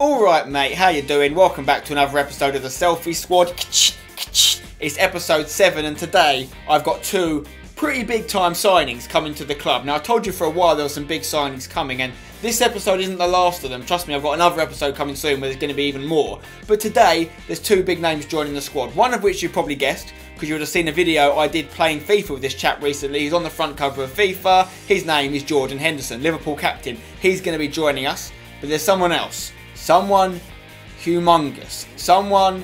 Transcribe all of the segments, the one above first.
Alright mate, how you doing? Welcome back to another episode of the Selfie Squad. It's episode 7 and today I've got two pretty big time signings coming to the club. Now I told you for a while there were some big signings coming and this episode isn't the last of them. Trust me, I've got another episode coming soon where there's going to be even more. But today there's two big names joining the squad. One of which you probably guessed because you would have seen a video I did playing FIFA with this chap recently. He's on the front cover of FIFA. His name is Jordan Henderson, Liverpool captain. He's going to be joining us. But there's someone else. Someone humongous. Someone,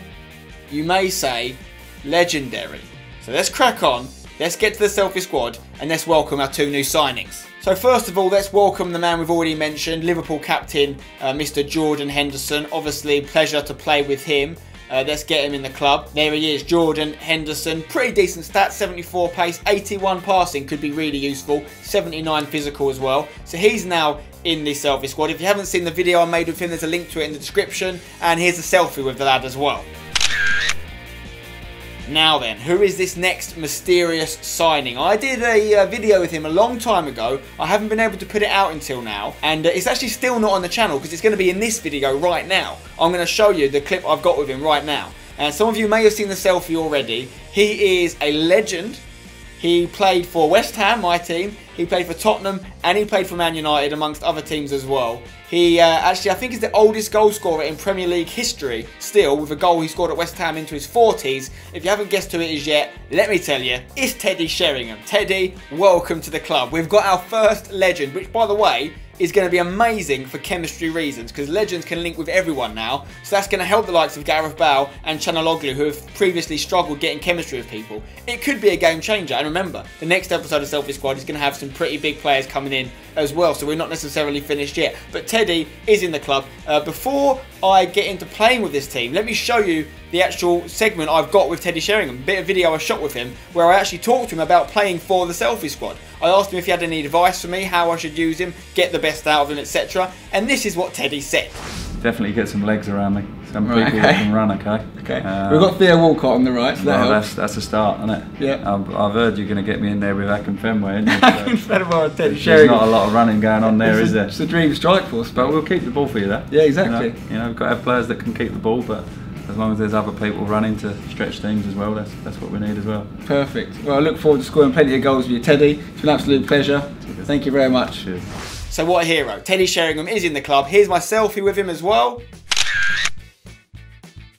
you may say, legendary. So let's crack on. Let's get to the selfie squad and let's welcome our two new signings. So first of all, let's welcome the man we've already mentioned, Liverpool captain, uh, Mr. Jordan Henderson. Obviously, pleasure to play with him. Uh, let's get him in the club. There he is, Jordan Henderson. Pretty decent stats, 74 pace, 81 passing, could be really useful. 79 physical as well. So he's now in the selfie squad. If you haven't seen the video I made with him, there's a link to it in the description. And here's a selfie with the lad as well. Now then, who is this next mysterious signing? I did a uh, video with him a long time ago. I haven't been able to put it out until now. And uh, it's actually still not on the channel because it's going to be in this video right now. I'm going to show you the clip I've got with him right now. And some of you may have seen the selfie already. He is a legend. He played for West Ham, my team. He played for Tottenham and he played for Man United amongst other teams as well. He uh, actually, I think, is the oldest goal scorer in Premier League history still with a goal he scored at West Ham into his 40s. If you haven't guessed who it is yet, let me tell you, it's Teddy Sheringham. Teddy, welcome to the club. We've got our first legend, which by the way, is going to be amazing for chemistry reasons because legends can link with everyone now. So that's going to help the likes of Gareth Bale and Calhanoglu who have previously struggled getting chemistry with people. It could be a game changer. And remember, the next episode of Selfie Squad is going to have some pretty big players coming in as well. So we're not necessarily finished yet. But Teddy is in the club. Uh, before I get into playing with this team, let me show you the actual segment I've got with Teddy Sheringham. A bit of video I shot with him where I actually talked to him about playing for the Selfie Squad. I asked him if he had any advice for me, how I should use him, get the best out of him, etc. And this is what Teddy said. Definitely get some legs around me. Some Right, people okay. can run, okay? Okay. Uh, We've got Theo Walcott on the right, so that well, helps. that's, that's a start, isn't it? Yeah. I've, I've heard you're going to get me in there with Akinfenwa, isn't you? Instead of our Teddy There's not a lot of running going on there, it's is a, there? It's a dream strike force, But but we'll keep the ball for you, there. Yeah, exactly. You know, you know, we've got to have players that can keep the ball, but as long as there's other people running to stretch teams as well, that's, that's what we need as well. perfect. Well, I look forward to scoring plenty of goals with you, Teddy. It's been an absolute pleasure. Thank you very much. Cheers. So what a hero. Teddy Sheringham is in the club. Here's my selfie with him as well.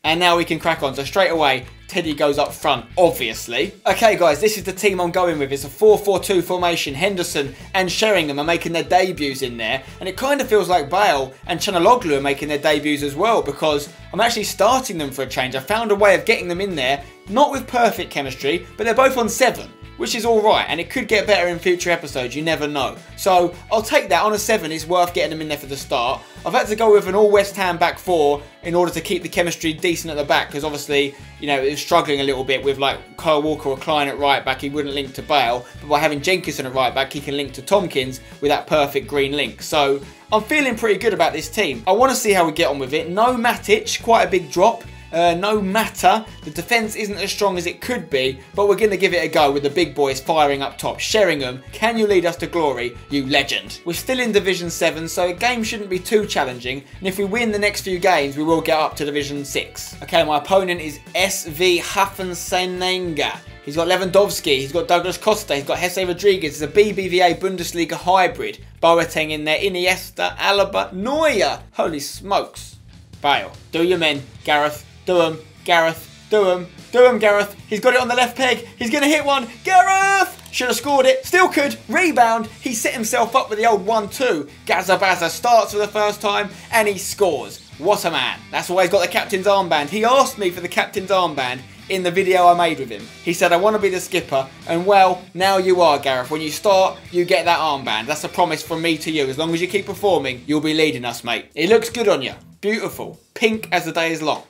And now we can crack on. So straight away, Teddy goes up front, obviously. Okay, guys, this is the team I'm going with. It's a 4-4-2 formation. Henderson and Sheringham are making their debuts in there. And it kind of feels like Bale and Calhanoglu are making their debuts as well because I'm actually starting them for a change. I found a way of getting them in there, not with perfect chemistry, but they're both on 7 which is alright, and it could get better in future episodes, you never know. So I'll take that on a 7, it's worth getting them in there for the start. I've had to go with an all West Ham back 4 in order to keep the chemistry decent at the back, because obviously, you know, it was struggling a little bit with like Kyle Walker or Clyne at right back, he wouldn't link to Bale, but by having Jenkinson at right back, he can link to Tomkins with that perfect green link. So I'm feeling pretty good about this team. I want to see how we get on with it. No Matic, quite a big drop. Uh, no matter, the defence isn't as strong as it could be, but we're going to give it a go with the big boys firing up top. Sheringham, can you lead us to glory, you legend? We're still in Division 7, so a game shouldn't be too challenging, and if we win the next few games, we will get up to Division 6. Okay, my opponent is SV Hafensenenga. He's got Lewandowski, he's got Douglas Costa, he's got Jesse Rodriguez, it's a BBVA Bundesliga hybrid. Boateng in there, Iniesta, Alaba, Neuer. Holy smokes. Bale, do your men, Gareth, do 'em, Gareth, do 'em, Gareth. He's got it on the left peg, he's going to hit one, Gareth! Should have scored it, still could, rebound, he set himself up with the old 1-2. Gaza Baza starts for the first time, and he scores. What a man. That's why he's got the captain's armband. He asked me for the captain's armband in the video I made with him. He said, I want to be the skipper, and well, now you are, Gareth. When you start, you get that armband. That's a promise from me to you. As long as you keep performing, you'll be leading us, mate. It looks good on you. Beautiful. Pink as the day is long.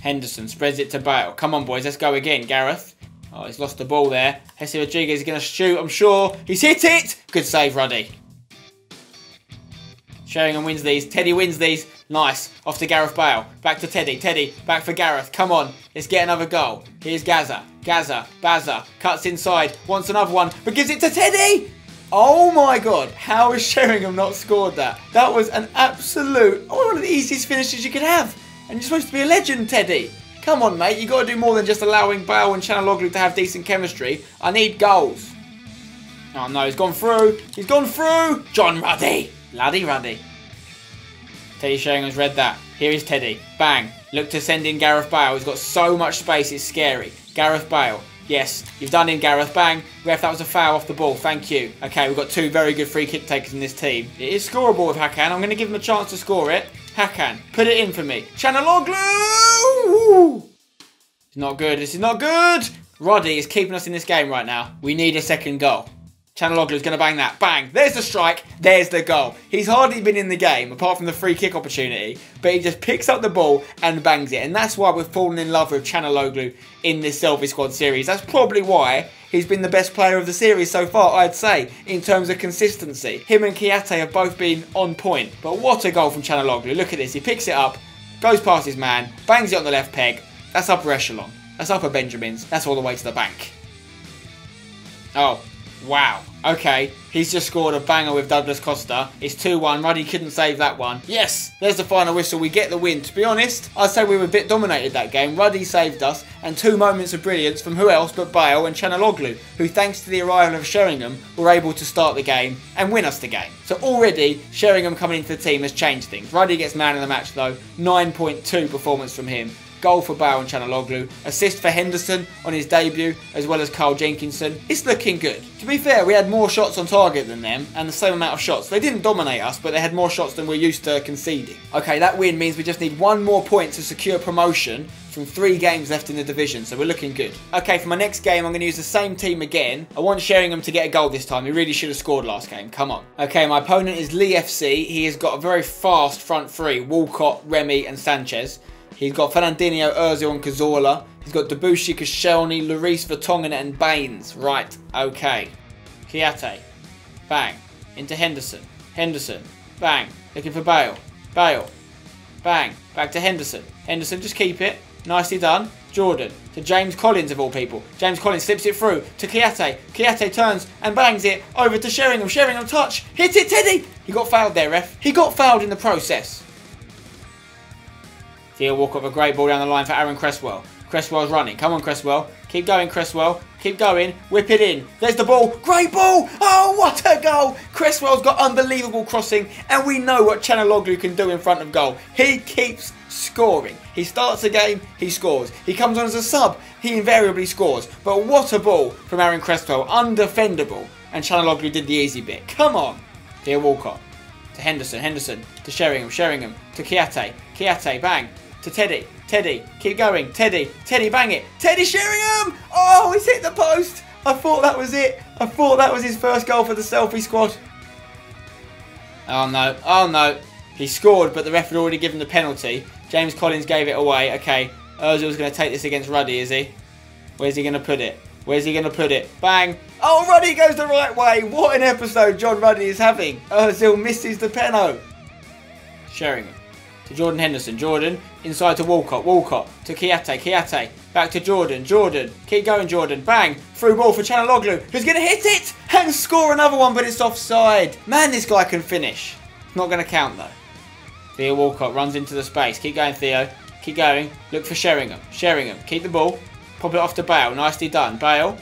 Henderson spreads it to Bale. Come on, boys, let's go again, Gareth. Oh, he's lost the ball there. Jesse Rodriguez is going to shoot, I'm sure. He's hit it! Good save, Ruddy. Sheringham wins these. Teddy wins these. Nice. Off to Gareth Bale. Back to Teddy. Teddy. Back for Gareth. Come on. Let's get another goal. Here's Gaza. Gaza. Baza. Cuts inside. Wants another one. But gives it to Teddy. Oh my god, how has Sheringham not scored that? That was an absolute, one of the easiest finishes you could have. And you're supposed to be a legend, Teddy. Come on, mate, You've got to do more than just allowing Bale and Calhanoglu to have decent chemistry. I need goals. Oh no, he's gone through. He's gone through. John Ruddy. Laddie Ruddy. Teddy Sheringham's read that. Here is Teddy. Bang. Look to send in Gareth Bale. He's got so much space, it's scary. Gareth Bale. Yes, you've done in Gareth. Bang. Ref, that was a foul off the ball. Thank you. Okay, we've got two very good free kick takers in this team. It is scoreable with Hakan. I'm going to give him a chance to score it. Hakan, put it in for me. Calhanoglu! It's not good. This is not good. Ruddy is keeping us in this game right now. We need a second goal. Channel is going to bang that. Bang. There's the strike. There's the goal. He's hardly been in the game, apart from the free kick opportunity, but he just picks up the ball and bangs it. And that's why we've fallen in love with Calhanoglu in this Selfie Squad series. That's probably why he's been the best player of the series so far, I'd say, in terms of consistency. Him and Kouyaté have both been on point. But what a goal from Calhanoglu. Look at this. He picks it up, goes past his man, bangs it on the left peg. That's upper echelon. That's upper Benjamins. That's all the way to the bank. Oh, wow. Okay, he's just scored a banger with Douglas Costa. It's 2-1. Ruddy couldn't save that one. Yes, there's the final whistle. We get the win. To be honest, I'd say we were a bit dominated that game. Ruddy saved us, and two moments of brilliance from who else but Bale and Calhanoglu, who thanks to the arrival of Sheringham, were able to start the game and win us the game. So already, Sheringham coming into the team has changed things. Ruddy gets man of the match though. 9.2 performance from him goal for Bale and Calhanoglu, assist for Henderson on his debut, as well as Carl Jenkinson. It's looking good. To be fair, we had more shots on target than them, and the same amount of shots. They didn't dominate us, but they had more shots than we're used to conceding. Okay, that win means we just need one more point to secure promotion from three games left in the division, so we're looking good. Okay, for my next game, I'm going to use the same team again. I want Sheringham to get a goal this time. He really should have scored last game. Come on. Okay, my opponent is Lee FC. He has got a very fast front three. Walcott, Remy and Sanchez. He's got Fernandinho, Ozil and Cazorla. He's got Debuchy, Koscielny, Lloris, Vertonghen and Baines. Right, okay. Kouyaté. Bang. Into Henderson. Henderson. Bang. Looking for Bale. Bale. Bang. Back to Henderson. Henderson, just keep it. Nicely done. Jordan. To James Collins of all people. James Collins slips it through to Kouyaté. Kouyaté turns and bangs it over to Sheringham. Sheringham touch. Hit it, Teddy! He got fouled there, ref. He got fouled in the process. Theo Walker with a great ball down the line for Aaron Cresswell. Cresswell's running. Come on, Cresswell. Keep going, Cresswell. Keep going. Whip it in. There's the ball. Great ball. Oh, what a goal. Cresswell's got unbelievable crossing, and we know what Calhanoglu can do in front of goal. He keeps scoring. He starts a game, he scores. He comes on as a sub, he invariably scores. But what a ball from Aaron Cresswell. Undefendable. And Calhanoglu did the easy bit. Come on. Theo Walcott. To Henderson. Henderson. To Sheringham. Sheringham. To Kouyaté. Kouyaté. Bang to Teddy. Teddy, keep going. Teddy, Teddy, bang it. Teddy Sheringham! Oh, he's hit the post. I thought that was it. I thought that was his first goal for the selfie squad. Oh no, oh no. He scored, but the ref had already given the penalty. James Collins gave it away. Okay, Ozil's going to take this against Ruddy, is he? Where's he going to put it? Where's he going to put it? Bang! Oh, Ruddy goes the right way. What an episode John Ruddy is having. Ozil misses the penalty. Sheringham to Jordan Henderson. Jordan inside to Walcott. Walcott to Kouyaté. Kouyaté back to Jordan. Jordan. Keep going, Jordan. Bang. Through ball for Calhanoglu. Who's going to hit it and score another one, but it's offside. Man, this guy can finish. Not going to count, though. Theo Walcott runs into the space. Keep going, Theo. Keep going. Look for Sheringham. Sheringham. Keep the ball. Pop it off to Bale. Nicely done. Bale.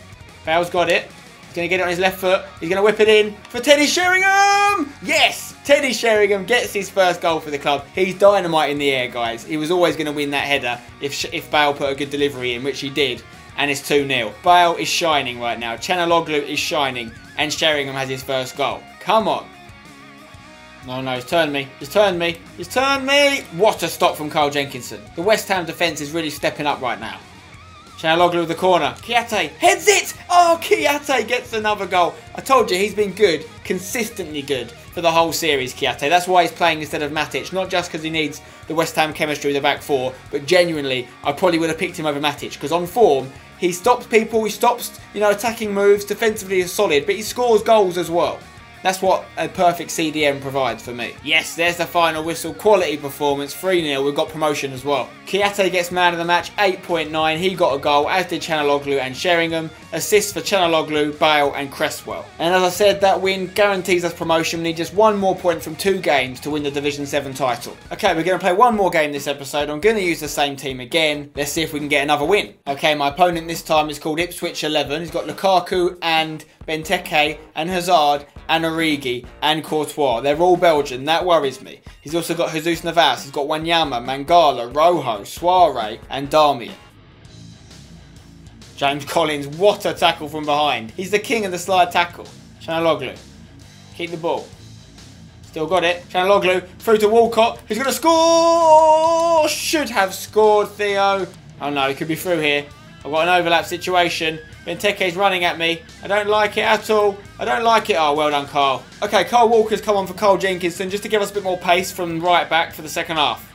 Bale's got it. He's going to get it on his left foot. He's going to whip it in for Teddy Sheringham. Yes! Teddy Sheringham gets his first goal for the club. He's dynamite in the air, guys. He was always going to win that header if, if Bale put a good delivery in, which he did. And it's 2-0. Bale is shining right now. Calhanoglu is shining. And Sheringham has his first goal. Come on. No, no, he's turned me. He's turned me. He's turned me. What a stop from Carl Jenkinson. The West Ham defence is really stepping up right now. Calhanoglu with the corner. Kouyaté heads it. Oh, Kouyaté gets another goal. I told you he's been good, consistently good for the whole series, Kouyaté. That's why he's playing instead of Matic. Not just because he needs the West Ham chemistry with the back four, but genuinely, I probably would have picked him over Matic because on form, he stops people, he stops, you know, attacking moves, defensively is solid, but he scores goals as well. That's what a perfect CDM provides for me. Yes, there's the final whistle. Quality performance, 3-0. We've got promotion as well. Kouyaté gets man of the match, 8.9. He got a goal, as did Calhanoglu and Sheringham. Assists for Calhanoglu, Bale and Cresswell. And as I said, that win guarantees us promotion. We need just one more point from two games to win the Division 7 title. Okay, we're going to play one more game this episode. I'm going to use the same team again. Let's see if we can get another win. Okay, my opponent this time is called Ipswich 11. He's got Lukaku and Benteke and Hazard and Origi and Courtois. They're all Belgian. That worries me. He's also got Jesus Navas. He's got Wanyama, Mangala, Rojo, Soare and Darmian. James Collins, what a tackle from behind. He's the king of the slide tackle. Calhanoglu. Keep the ball. Still got it. Calhanoglu through to Walcott. He's going to score! Should have scored, Theo. Oh no, he could be through here. I've got an overlap situation. Benteke's running at me. I don't like it at all. I don't like it. Oh, well done, Carl. Okay, Kyle Walker's come on for Carl Jenkinson just to give us a bit more pace from right back for the second half.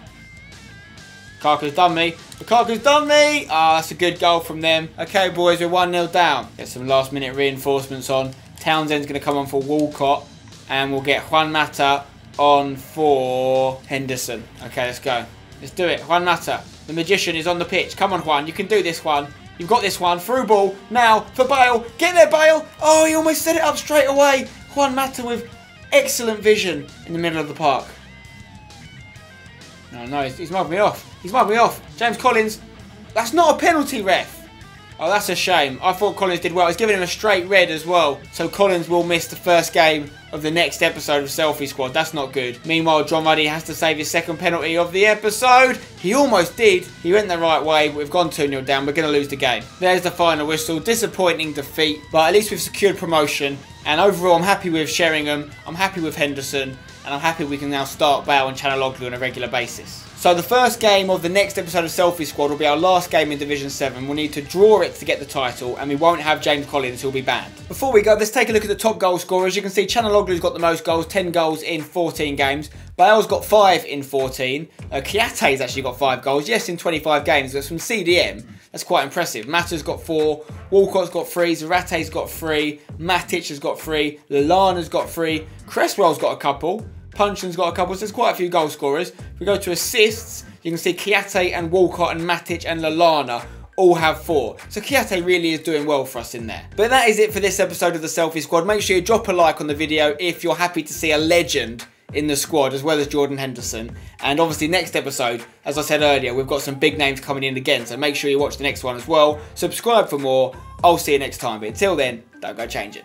Lukaku's done me. Lukaku's done me. Ah, oh, that's a good goal from them. Okay, boys, we're 1-0 down. Get some last minute reinforcements on. Townsend's going to come on for Walcott. And we'll get Juan Mata on for Henderson. Okay, let's go. Let's do it. Juan Mata. The magician is on the pitch. Come on, Juan. You can do this one. You've got this one. Through ball. Now for Bale. Get there, Bale. Oh, he almost set it up straight away. Juan Mata with excellent vision in the middle of the park. No, no, he's, he's mugged me off. He's mugged me off. James Collins. That's not a penalty, ref. Oh, that's a shame. I thought Collins did well. He's giving him a straight red as well. So Collins will miss the first game of the next episode of Selfie Squad. That's not good. Meanwhile, John Ruddy has to save his second penalty of the episode. He almost did. He went the right way. We've gone 2-0 down. We're going to lose the game. There's the final whistle. Disappointing defeat. But at least we've secured promotion. And overall, I'm happy with Sheringham. I'm happy with Henderson. And I'm happy we can now start Bale and Calhanoglu on a regular basis. So the first game of the next episode of Selfie Squad will be our last game in Division 7. We'll need to draw it to get the title and we won't have James Collins who'll be banned. Before we go, let's take a look at the top goal scorers. You can see Calhanoglu's got the most goals, 10 goals in 14 games. Bale's got 5 in 14. Uh, Kouyaté's actually got 5 goals, yes in 25 games. That's from CDM. That's quite impressive. Mata's got 4, Walcott's got 3, Zarate's got 3, Matic has got 3, Lallana's got 3, Cresswell's got a couple. Puncheon's got a couple, so there's quite a few goal scorers. If we go to assists, you can see Kouyaté and Walcott and Matic and Lallana all have four. So Kouyaté really is doing well for us in there. But that is it for this episode of the Selfie Squad. Make sure you drop a like on the video if you're happy to see a legend in the squad as well as Jordan Henderson. And obviously next episode, as I said earlier, we've got some big names coming in again. So make sure you watch the next one as well. Subscribe for more. I'll see you next time. But until then, don't go changing.